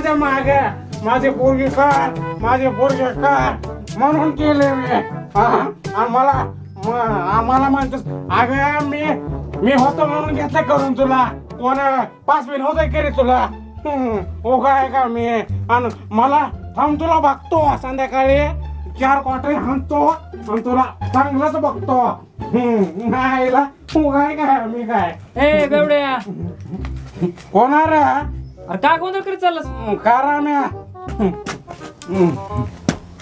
माझ्या मागे माझे पोरगी काढ माझे पोरगे काढ म्हणून केले मी. आणि मला म- मला म्हणतोस अगं मी मी होतो म्हणून घेतलं करून तुला. कोण पाच मिनिट होतंय करी तुला? हम्म, हो काय का मी? आणि मला थांब तुला बघतो संध्याकाळी. चार क्वार्टर हाणतो आणि तुला चांगलंच बघतो. हम्म, नाहीला तू काय काय मी काय? ए बेवड्या. कोणार अरे काय गोंधळ करीत चाललास काराम्या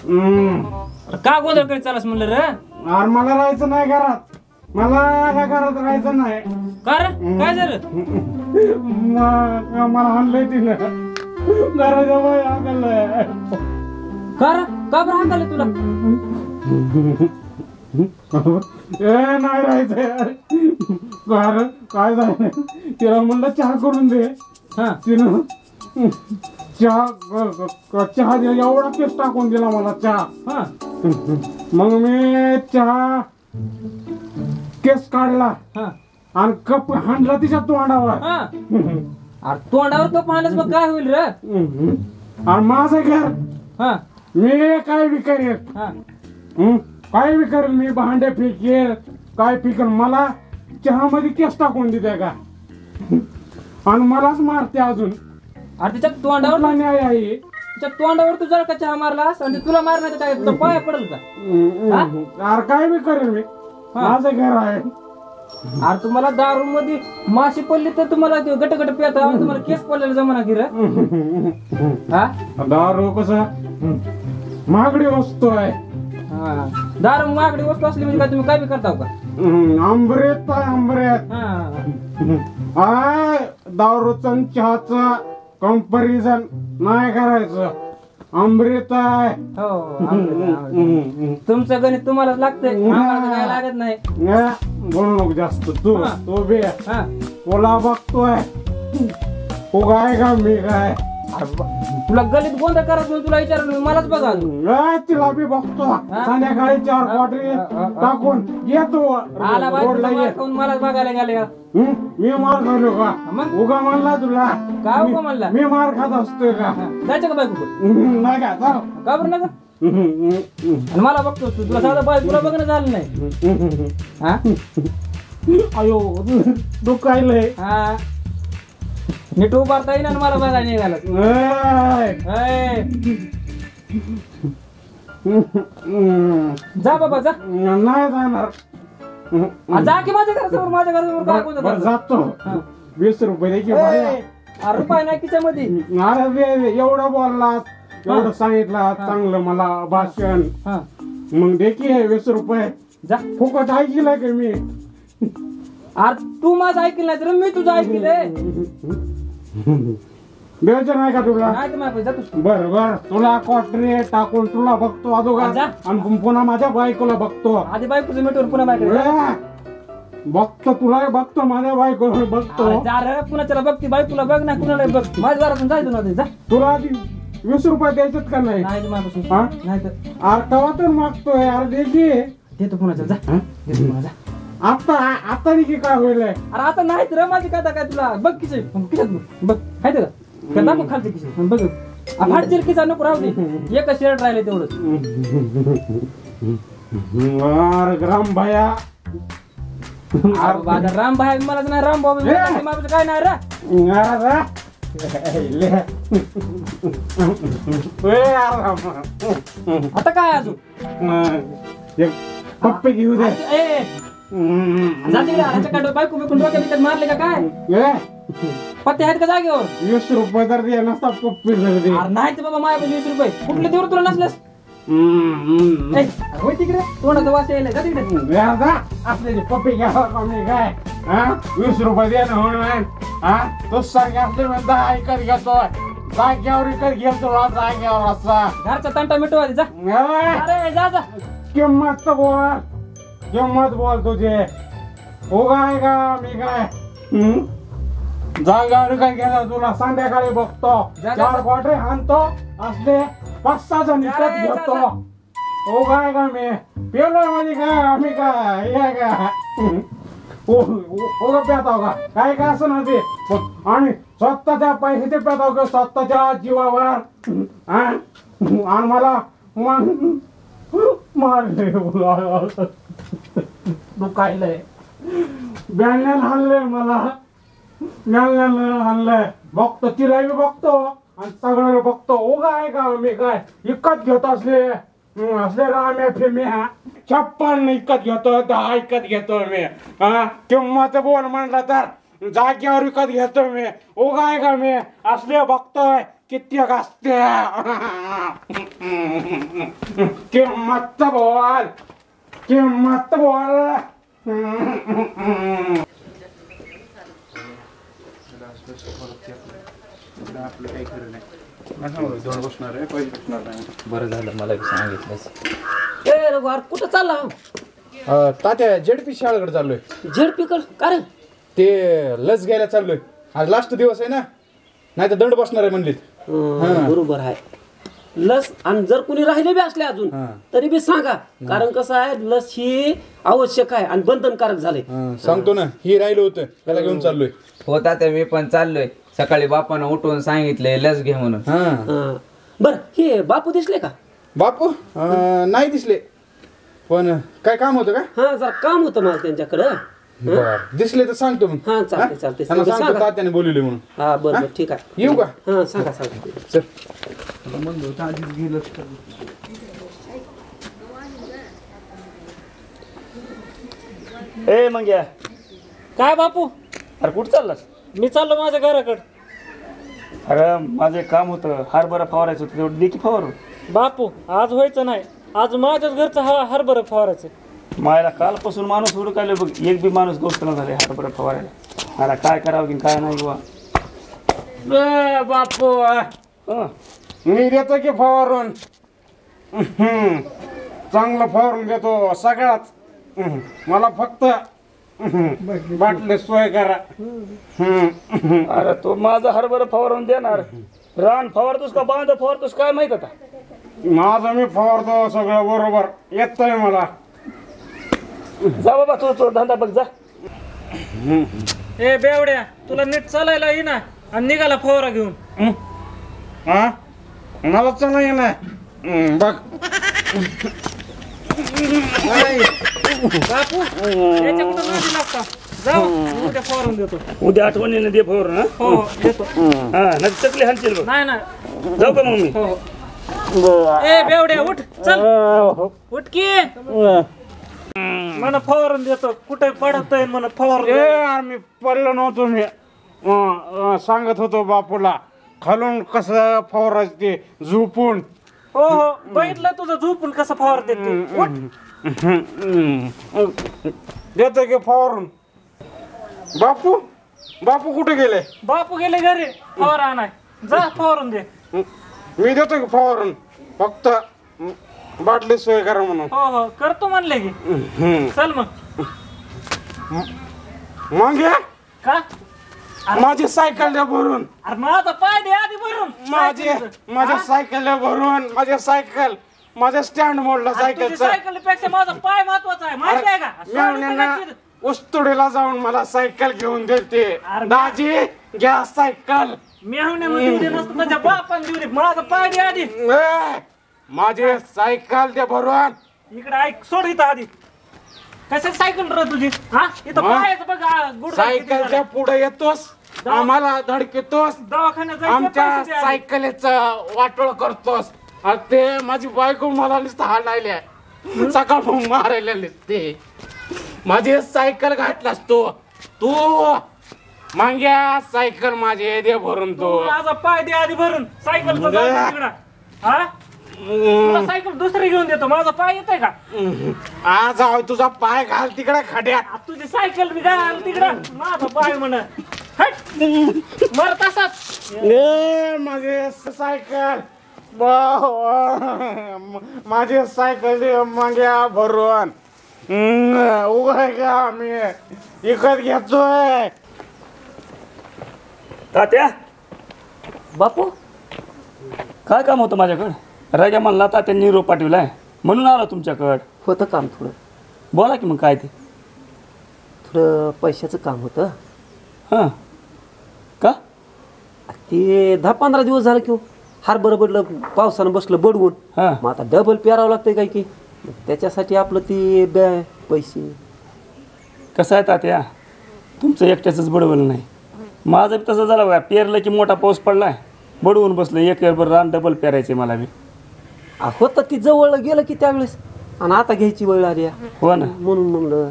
अरे का गोंधळ करीत चाललास म्हणलं रे. अरे मला राहायचं नाही घरात. मला ह्या घरात राहायचं नाही. का रे काय झालं? म- मला आणलंय तिनं. घराच्या बाहेर हाकललंय. का रे का बरं हाकाले तुला? ए नाही राहायचं. यार कारण काय झालं? तिला म्हणलं चहा करून दे. हा तिनं चहा क- चहा दिला एवढा केस टाकून दिला मला चहा. हा. मग मी चहा केस काढला. हा. आणि कप हाणला तिच्या तोंडावर. हा. अरे तोंडावर तो पाहिलंच मग काय होईल रे? आणि माझं घर. हा. मी काय बी करेल हा. हं? काय बी करेल मी भांडे फेकेल काय पिकल? मला चहामध्ये केस टाकून देते का? आणि मलाच मारते अजून. अरे तिच्या तोंडावर कुठला न्याय आहे? तिच्या तोंडावर तू जर का चहा मारलास आणि तुला मारण्याचं काय तुझा पाय पडेल का? हा? अरे काय बी करेल मी. माझं घर आहे. अरे तुम्हाला दारू मध्ये माशी पडली तर तुम्हाला ते गट गट पिता आणि तुम्हाला केस पडलेला जमाना की रे. हा? दारू कसं? महागडी वस्तू आहे. हा. दारू मागडी वस्तू असली म्हणजे काय तुम्ही काय बी करता का? अमृत आहे हा. आय! दारूचं चहाचं कंपॅरिझन नाही करायचं. अमृत आहे. हो. तुमचं गणित तुम्हालाच लागतंय. आम्हाला तर काय लागत नाही. बोलू नको जास्त. तू हा. तू बे हा. तुला बघतोय. तू काय का मी काय? तुला गणित गोंधळ करत म्हणून तुला विचारलं मलाच बघा ए, तिला बी बघतो. संध्याकाळी चार क्वाटरी. टाकून येतो. आला रोडला ये. खाऊन मलाच बघायला गेले का? हं? मी मार खालो का? मग? उगा म्हणला तुला. काय मी- उगा म्हणला? मी मार खात असतोय का. जायचं का बायको हं, नाही का? चल. का बरं नका हं, हं, हं. आणि मला बघतो तू तुला साधं बाय तुला बघणं झालं नाही. हा अयो दुखायलंय हा. नीट उभारता आणि मला बघायला निघालं जा बाबा जा. नाही जाणार. आ, जा की माझ्या घरासमोर माझ्या घरासमोर काय बरं? जातो. वीस रुपये दे की बाया. ऐ, अरे रुपये नाही तिच्यामध्ये. अरे बे, एवढं बोललात एवढं सांगितलं चांगलं मला भाषण. हा. मग दे की हे वीस रुपये. जा. फुकट ऐकलं का मी? अरे तू माझं ऐकलं नाही तर मी तुझं ऐकलंय. द्यायचं नाही का तुला? नाही तर जा तू बर बर. तुला क्वाटरी टाकून तुला बघतो अजोगा जा. आणि पुन्हा माझ्या बायकोला बघतो. आधी बायकोचं मीठवर पुन्हा जा. ए, बघतो तुला बघतो माझ्या बायकोला बघतो. अरे जा रे कुणाच्याला बघ ती बायकोला बघ ना कुणाला बघ. माझ्या घरातून जायचं ना जा. तुला आधी वीस रुपये द्यायचेत का नाही? नाही तर माझ्यापासून हा? नाही तर. अरे कवा तर मागतोय अरे दे की देतो कुणाच्या जा. हा? देतो कुणाला, जा. आता आता दे की काय होईल अरे आता नाही तर माझी कथा काय तुला? बघ किसे किशात बघ बघ हाय का का दाखव खालचे किशे बघ. फाडचीर किसा नको राहू दे. एकच शर्ट राहिले तेवढंच. अरे ग्राम भया. अरे राम भाई मलाच नाही राम ए! माझं काय नाही रे. आता काय अजून? एक पप्पे घेऊ दे. जा मारले का काय? पत्ते आहेत का जागेवर? वीस रुपये तर दे नसता पप्पी जर दे. अरे नाही तर बाबा माझ्या वीस रुपये. कुठले देवर तुला. ए, होय तिकडे? तोंडाचा वास यायला. जा तिकडे. आता असले पप्पी घ्यावा कमी काय? हा? वीस रुपये दे ना म्हणून. हा? तो सारखे असले मी दहा ऐकत घेतो जाग्यावर विकत घेतो जाग्यावर असा. घरचा तंटा मिटवा जा. अरे जा जा. किंमत तर बोल. किंमत बोल तुझे. हो काय का मी काय? हम्म? जाग्यावर काय गेला तुला? संध्याकाळी बघतो. जा, जा, चार. क्वार्टर आणतो. असले पाच सहा जण विकत जा, घेतो. हो काय का मी. पेलो म्हणजे काय आम्ही काय हे काय हम्म. हो का का? काय काय असं ना ते पण आणि स्वतःच्या पैशाचे पेटाव स्वतःच्या जीवावर? हा? आणि मला मग मारले. दुखायलंय. ब्याण्यानं हाणलंय मला. ब्याण्यानं हाणलंय. बघतो तिला मी बघतो आणि सगळ्याला बघतो. ओ काय का मी काय इकत घेत असले. असले राम्या फेम्या छप्पन इकत घेतो दहा इकत घेतो मी. हा किंमत बोल म्हणलं तर जाग्यावर विकत घेतो मी. ओगा आहे का मी असले बघतोय कित्येक असते किंमत बोल. किंमत बोल बरं झालं मला बी सांगितलंच ए रघुवार कुठं चालला अं, तात्या जेडपी शाळेकडे चाललोय. झेड पिकल का रे? ते लस घ्यायला चाललोय. आज लास्ट दिवस आहे ना? नाही तर दंड बसणार आहे म्हणलीत. हं, बरोबर आहे. लस आणि जर कुणी राहिले बी असले अजून. तरी बी सांगा. कारण कसं आहे लस ही आवश्यक आहे आणि बंधनकारक झाले हं, सांगतो ना ही राहिलं होतं त्याला घेऊन चाललोय. हो तात्या मी पण चाललोय. सकाळी बापानं उठवून सांगितले लस घे म्हणून. हा. बर हे बापू दिसले का? बापू? अं, नाही दिसले. पण काय काम होतं का? हा जरा काम होतं मला त्यांच्याकडं. बर. दिसले तर सांगतो मग. हा चालते चालते त्यांना सांगतो सांगा. तात्याने बोलवले म्हणून. हा बरं बरं ठीक आहे. येऊ का? हा सांगा सांगा. चल. ए मंग्या. काय बापू? अरे कुठं चाललास? मी चाललो माझ्या घराकडे. अरे माझं एक काम होतं. हरभरा फवारायचं होतं तेवढं दे की बापू आज व्हायचं नाही. आज माझ्याच घरचं हा हरभरा फवारायचं मायला कालपासून माणूस हुडकायला बघ एक बी माणूस गोष्ट झाले हरभरा फवारायला. मला काय करावं की काय नाही बुवा. बापू. मी देतो की फवारून. चांगलं फवारून देतो सगळ्यात. मला फक्त बाटली सोय करा. अरे तो माझा हरभरा फवारून देणार. रान फवारतोस का बांध फवारतोस काय माहीत आता? माझं मी फवारतो सगळं बरोबर. येतंय मला. जा बाबा तू तो धंदा बघ जा. ए बेवड्या तुला नीट चालायला येईना आणि निघाला फवारा घेऊन. हा? मला चला ये ना हम्म, बघ. बापू याच्या कुठं नादी लागता. जाऊ उद्या फवारून देतो. उद्या आठवणीने दे फवारून हं? हो हो देतो. हा नाही चकली हाणशील बघ. नाही नाही. जाऊ का मग मी? हो हो. ए बेवड्या उठ चल. उठ की. म्हणा फवारून देतो. कुठे पडत आहे म्हणा ए. यार मी पडलो नव्हतो मी अं, अं, सांगत होतो बापूला. खालून कसं फवारायचं ते झोपून. हो हो. बघितलं तुझं झोपून कसं फवार देते उठ. देतो की फवारून. बापू बापू कुठे गेले? बापू गेले घरी. फवारा आणाय जा फवारून दे. मी देतो की फवारून. फक्त बाटली सोय करा म्हणून. हो हो करतो म्हणले की. हम्म. चल मग. मग या. का? माझी सायकल द्या भरून. अरे माझा पाय दे आधी भरून. माझी. माझ्या? सायकल द्या भरून. माझ्या सायकल. माझ्या स्टँड मोडला सायकलचं. सायकलपेक्षा माझा पाय महत्त्वाचा आहे. माहिती आहे का? सोडून मेवण्यानं टाकायची. उस्तुडीला जाऊन मला सायकल घेऊन देते. अरे दाजी घ्या सायकल. मेहुण्यानं दिली नसतं त्याच्या बापान दिली माझा पाय दे आधी. ए, माझी सायकल द्या भरून इकडे ऐक सोड इथं आधी. कशाची सायकल रे तुझी? हा? इथं मग? पायाचं बघ आ, गुडघा किती सायकलच्या झाला. पुढे येतोस आम्हाला धडकेतोस दवाखान्यात जायचं आमच्या पैसे दे. सायकलीचं वाटोळ करतोस. आणि ते माझी बायको मला नुसतं हाणायले. सकाळ मारायला ते. माझी सायकल घातलास तू. तू मांग्या सायकल माझे दे भरून तो. माझा पाय दे आधी भरून. सायकलचा जाऊ तिकडं. हा? तुला सायकल दुसरी घेऊन देतो. माझा पाय येतोय का? आज आव तुझा पाय घाल तिकडे खड्यात आ, तुझी सायकल मी घाल तिकडं. माझा पाय म्हण. हट. मर तसाच. ए माझे सायकल. ब- माझी सायकल दे माग्या भरून. उघड का मी? इकत घेतोय. तात्या? बापू? काय काम होतं माझ्याकडं? राजा म्हणला तात्या निरोप पाठवलाय. म्हणून आलो तुमच्याकडं. होतं काम थोडं. बोला की मग काय ते? थोडं पैशाचं काम होतं. हां. का? ते दहा पंधरा दिवस झालं की हो. हार बरं बडलं पावसानं बसलं बडवून हा. मग आता डबल पेरावं लागतंय काय की? त्याच्यासाठी आपलं ते बॅ पैसे. कसं आहे तात्या? तुमचं एकट्याचंच बडवलं नाही. माझं बी तसं झालं बघा. पेरलं की मोठा पाऊस पडलाय. बडवून बसलं. एक बरं रान डबल पेरायचे मला बी. होतं ती जवळ गेलं की त्यावेळेस. आणि आता घ्यायची वेळ आली आहे. हो ना. म्हणून म्हणलं.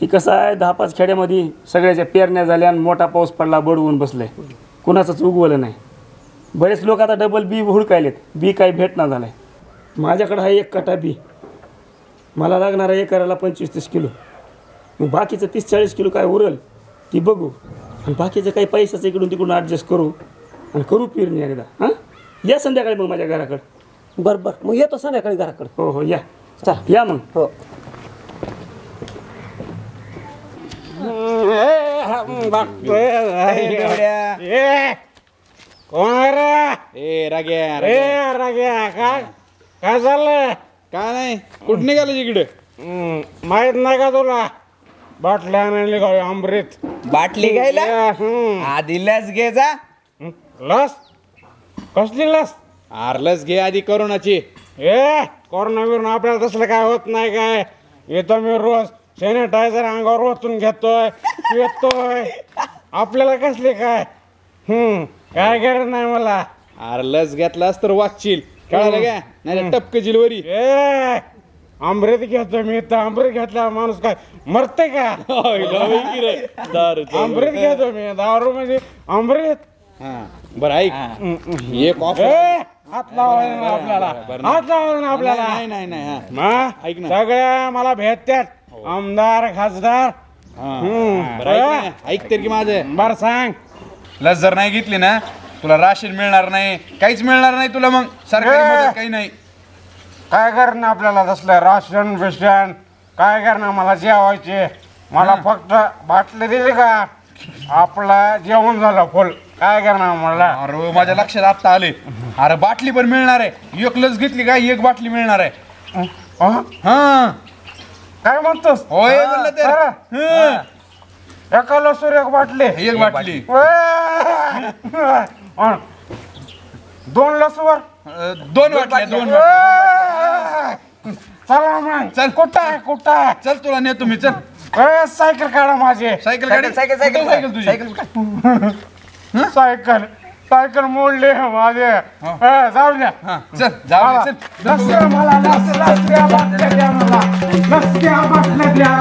ही कसं आहे दहा पाच खेड्यामध्ये सगळ्याच्या पेरण्या झाल्या आणि मोठा पाऊस पडला बडवून बसले. कुणाचंच उगवलं नाही. बरेच लोक आता डबल बी हुडकायलेत. बी काही भेटणार झालंय. माझ्याकडं आहे एक कटा बी मला लागणार आहे एकराला पंचवीस तीस किलो. मग बाकीचं तीस चाळीस किलो काय उरल ती बघू. आणि बाकीचं काही पैशाचं इकडून तिकडून ॲडजस्ट करू. आणि करू पेरणी एकदा. हां? या संध्याकाळी मग माझ्या घराकडं. बरं बरं. मग येतो संध्याकाळी घराकडे. हो हो या. चल. या मग. हो. ए कोण आहे रे? ए राग्या ए राग्या. काय काय चाललंय? काय नाही? कुठं निघालं इकडे? हम्म, माहीत नाही का तुला? बाटल्या आणली का अमृत. बाटली घ्यायला? हम्म. आधी लस घे जा. हम्म, लस? कसली लस? आरलस घे आधी करोनाची. ए कोरोना बिरोना आपल्याला तसलं काय होत नाही काय? येतो मी रोज सॅनिटायझर अंगावर ओतून घेतोय पितोय. आपल्याला कसले काय? हम्म काय गरज नाही मला. आरलस घेतलास तर वाचशील. कळालं का नाही टपक जिलवरी. ए अमृत घेतो मी तर अमृत घेतला माणूस काय मरते का? अमृत घेतो मी. दारू म्हणजे अमृत हा बरं ऐक. एक ऑफर हात लावायला ना आपल्याला. हात लावायला ना आपल्याला. नाही नाही नाही हा. मा ऐक ना. सगळ्या मला भेटतात आमदार खासदार. हा. हम्म. बरं ऐक ना, ऐक तर की माझं. बर सांग. लस जर नाही घेतली ना तुला राशन मिळणार नाही. काहीच मिळणार नाही तुला मग. सरकारी ए! मदत काही नाही. काय करणार आपल्याला तसलं? राशन बिशन. काय करणार? मला जेवायचे. मला फक्त बाटली दिली का? आपलं जेवण झालं फुल. काय करणार मला अरे माझ्या लक्षात आता आले. अरे बाटली पण मिळणार आहे. एक लस घेतली का एक बाटली मिळणार आहे. हं? हा. काय म्हणतोस? होय म्हणलं तर? हं. एका लसूर एक बाटली. एक बाटली. दोन लसूवर दोन बाटल्या दोन. चला मग. चल. कुठं आहे कुठं आहे? चल तुला नेतो मी चल. ए, सायकल काढा माझी. सायकल गाडी सायकल सायकल सायकल तुझी? Cycle cycle. मोडली. माझे ए, जाऊ द्या. हा चल जाऊ दे, चल. नसत्या मला नसत्या बाटल्या द्या मला. नसत्या बाटल्या द्या.